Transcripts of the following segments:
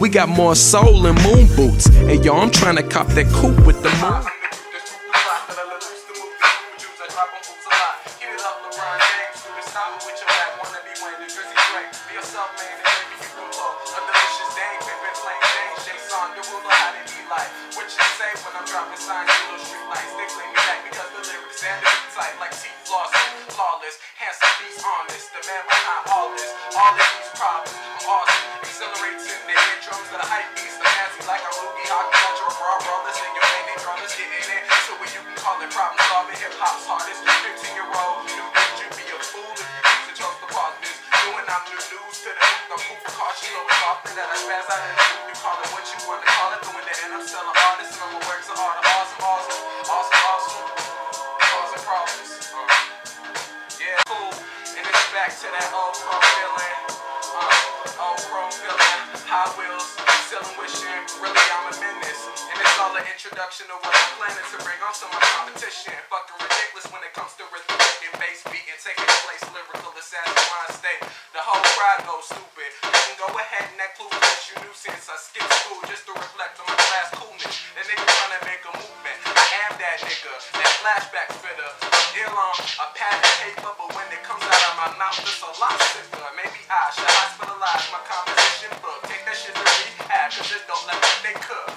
We got more soul and moon boots. And yo, I'm trying to cop that coupe with the moon. You say when I'm dropping signs in those street lights? They in mood. You call it what you wanna call it, but when the end I'm still an artist and I'm a of. Awesome, awesome, awesome, awesome. Causing problems. Uh, yeah, cool. And it's back to that old chrome feeling. Uh, old chrome feeling. High wheels, selling wishing. Really, I'm a menace. And it's all an introduction to what I'm planning to bring on to my competition. Fucking ridiculous when it comes to rhythmic and bass beating. Taking place lyrical assassin mind state. The whole crowd goes stupid. Go ahead and that clue that you knew since I skipped school just to reflect on my class coolness. That nigga trying to make a movement. I am that nigga. That flashback fitter. Ill on a pad of paper, but when it comes out of my mouth, it's a lot sicker. Maybe I should hospitalize my composition book. Take that shit to rehab, cause it don't let me they cook.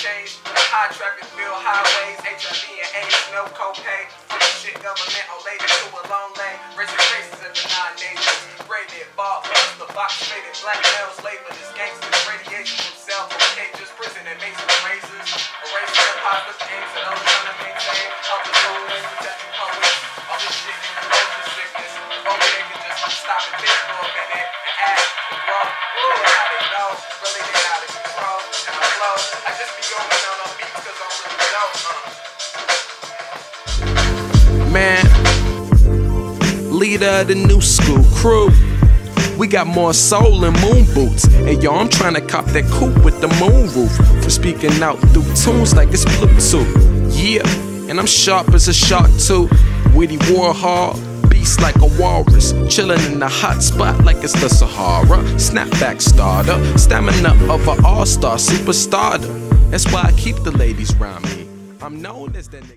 changed? High traffic, bill highways, HIV and AIDS, no copay. Fuck shit, government, oh, or later to a long lane. Raising faces in the. Braided, ball, bust, the box faded, black males labeled leader of the new school crew. We got more soul and moon boots. And yo, I'm trying to cop that coupe with the moon roof. For speaking out through tunes like it's Bluetooth. Yeah, and I'm sharp as a shark too. Witty Warhol, beast like a walrus. Chilling in the hot spot like it's the Sahara. Snapback starter, stamina of an all star superstar. That's why I keep the ladies round me. I'm known as that nigga.